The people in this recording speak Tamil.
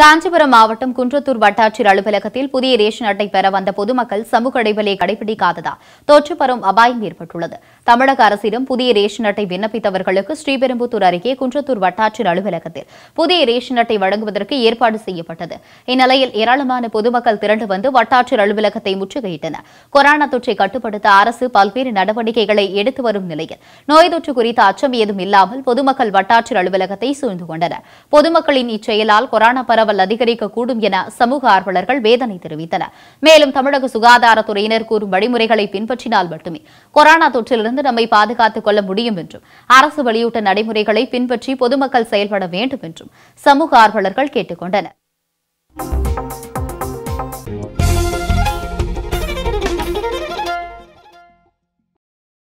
காஞ்சிபுரம் மாவட்டம் குன்றத்தூர் வட்டாட்சியர் அலுவலகத்தில் புதிய ரேஷன் அட்டை பெற வந்த பொதுமக்கள் சமூக இடைவெளியை கடைபிடிக்காததால் தொற்று பரவும் அபாயம் ஏற்பட்டுள்ளது. தமிழக அரசிடம் புதிய ரேஷன் அட்டை விண்ணப்பித்தவர்களுக்கு ஸ்ரீபெரும்புத்தூர் அருகே குன்றத்தூர் வட்டாட்சியர் அலுவலகத்தில் புதிய ரேஷன் அட்டை வழங்குவதற்கு ஏற்பாடு செய்யப்பட்டது. இந்நிலையில் ஏராளமான பொதுமக்கள் திரண்டு வந்து வட்டாட்சியர் அலுவலகத்தை முற்றுகையிட்டனர். கொரோனா தொற்றை கட்டுப்படுத்த அரசு பல்வேறு நடவடிக்கைகளை எடுத்து வரும் நிலையில் நோய் தொற்று குறித்த அச்சம் ஏதும் இல்லாமல் பொதுமக்கள் வட்டாட்சியர் அலுவலகத்தை சூழ்ந்து கொண்டனர். பொதுமக்களின் இச்செயலால் கொரோனா பரவல் அதிகரிக்கக்கூடும் என சமூக ஆர்வலர்கள் வேதனை தெரிவித்தனர். மேலும் தமிழக சுகாதாரத்துறையினர் கூறும் வழிமுறைகளை பின்பற்றினால் மட்டுமே கொரோனா தொற்றிலிருந்து நம்மை பாதுகாத்துக் கொள்ள முடியும் என்றும் அரசு வெளியிட்ட நடைமுறைகளை பின்பற்றி பொதுமக்கள் செயல்பட வேண்டும் என்றும் சமூக ஆர்வலர்கள் கேட்டுக் கொண்டனர்.